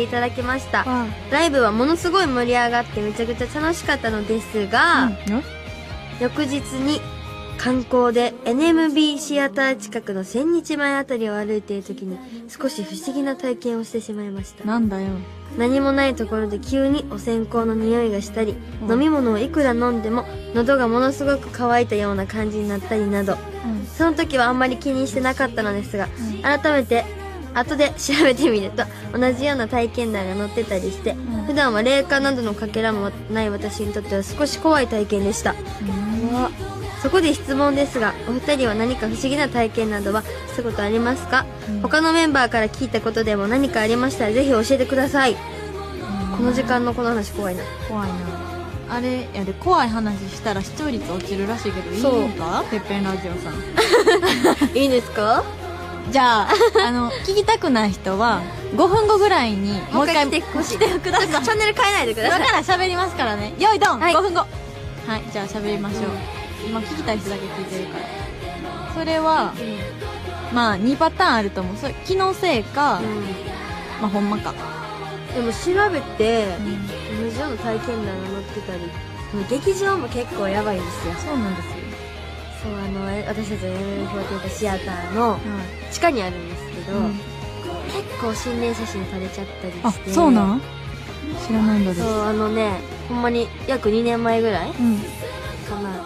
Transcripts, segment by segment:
ていただきました。わライブはものすごい盛り上がってめちゃくちゃ楽しかったのですが、うん。翌日に観光で NMB シアター近くの千日前あたりを歩いている時に少し不思議な体験をしてしまいました。なんだよ。何もないところで急にお線香の匂いがしたり、うん。飲み物をいくら飲んでも喉がものすごく乾いたような感じになったりなど。うん。その時はあんまり気にしてなかったのですがうん。改めて後で調べてみると同じような体験談が載ってたりして、ん。普段は霊感などのかけらもない私にとっては少し怖い体験でした。そこで質問ですがお二人は何か不思議な体験などはしたことありますか、うん。他のメンバーから聞いたことでも何かありましたらぜひ教えてください。この時間のこの話怖いな。怖いな。あれやで怖い話したら視聴率落ちるらしいけどいいか？てっぺんラジオさん。いいですか？じゃああの 聞きたくない人は5分後ぐらいにもう一回来てください。チャンネル変えないでください。今から喋りますからね。よいどん、はい。5分後。はいじゃあ喋りましょう、今聞きたい人だけ聞いてるから。それはまあ2パターンあると思う。それ気のせいか、まあほんまか、でも調べて同じような体験談が載ってたり劇場も結構やばいんですよ。そうなんですよ、そうあのえ私たちの NL48 シアターのはい地下にあるんですけど、うん。結構心霊写真されちゃったりあして。そうなん？知らないんだです。そうあのねほんまに約2年前ぐらいうん。かな。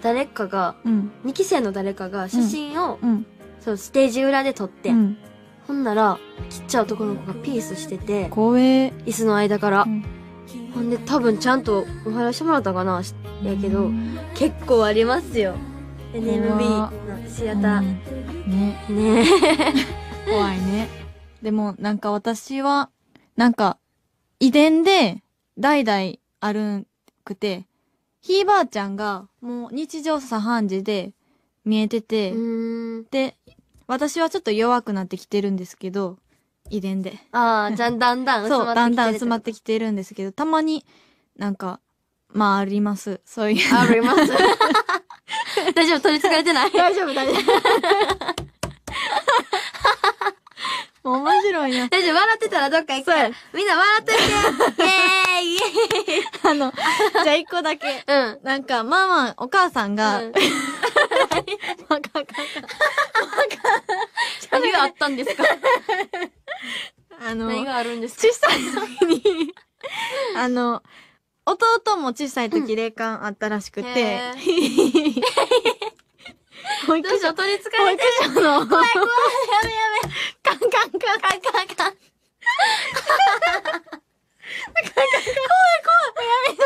誰かがうん。2期生の誰かが写真を、うん。そうステージ裏で撮って、うん。ほんならちっちゃい男の子がピースしてて怖え。椅子の間から、うん。ほんで多分ちゃんとお話してもらったかなしやけど、結構ありますよ NMB のシアター、ね。ね。え 怖いね。でもなんか私はなんか遺伝で代々あるくてひいばあちゃんがもう日常茶飯事で見えてて、で私はちょっと弱くなってきてるんですけど遺伝で。ああじゃあだんだん薄そうだんだん薄まってきてるんですけどたまになんかまああります。そういう。あります 大丈夫取り憑かれてない。大丈夫大丈夫。も う面白いな。大丈夫笑ってたらどっか行くから。みんな笑っといて。イエーイ。イエーイあのじゃあ一個だけ。うん。なんか、まあまあ、お母さんが、うん。わかか？何があったんですか？あの、何があるんですか？小さい時に、あの、弟も小さい時霊感あったらしくて。へ、保育所、どうしよう取り憑か保れて育所の、怖い怖いやめやめカンカンカンカンカン。カンカン怖い怖い。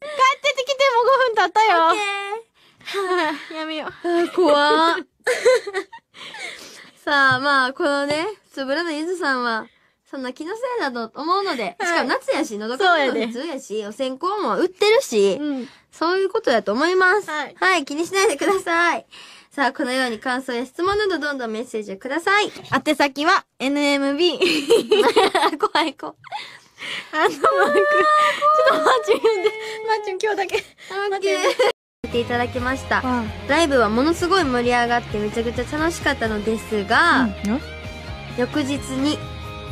帰ってきても5分経ったよ。はぁやめよう。怖っ。さあまあこのねつぶらのゆずさんはそんな気のせいだと思うので、しかも夏やし、のどかそうやでの普通やし、お線香も売ってるし、うん。そういうことだと思います。はい気にしないでください。さあ、このように感想や質問などどんどんメッセージをください。宛先は NMB。怖い子。あの、マーク。ちょっとマーチュン言んで。マーチュン今日だけ。待っていただきました。あライブはものすごい盛り上がってめちゃくちゃ楽しかったのですが、うん翌日に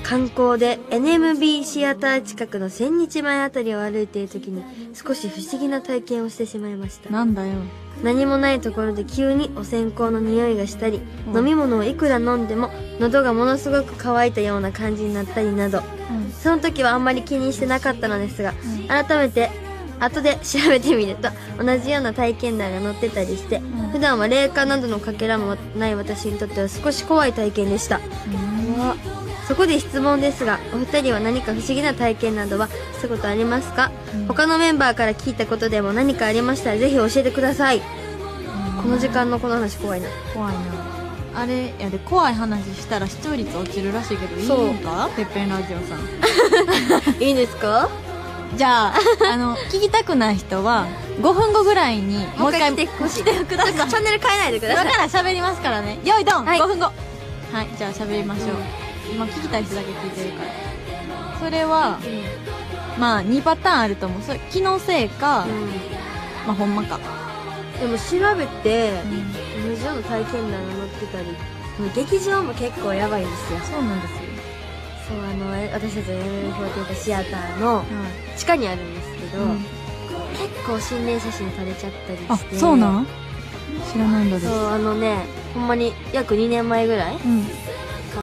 観光で NMB シアター近くの千日前あたりを歩いている時に少し不思議な体験をしてしまいました。なんだよ。何もないところで急にお線香の匂いがしたり、うん飲み物をいくら飲んでも喉がものすごく乾いたような感じになったりなど、うん。その時はあんまり気にしてなかったのですが、うん改めて後で調べてみると同じような体験談が載ってたりして、ん普段は霊感などのかけらもない私にとっては少し怖い体験でした。そこで質問ですが、お二人は何か不思議な体験などはしたことありますか、うん他のメンバーから聞いたことでも何かありましたらぜひ教えてください。この時間のこの話怖いな。怖いな。あれやで、怖い話したら視聴率落ちるらしいけど、いいのか？てっぺんラジオさん。いいですか？じゃあ、あの、聞きたくない人は、5分後ぐらいに、もう一回もう一回来てほしい来てください。チャンネル変えないでくだ今さい。から喋りますからね。よいどん、はい5分後。はい、じゃあ喋りましょう。今聞きたい人だけ聞いてるから。それは、まあ2パターンあると思う。それ気のせいか、まあほんまか。でも調べて、同じような体験談が載ってたり、劇場も結構やばいんですよ。そうなんですよ。そうあのえ私たちの MM48 シアターの地下にあるんですけど、うん結構心霊写真撮れちゃったりあしてそうなん？知らないんだでそうあのねほんまに約2年前ぐらいうん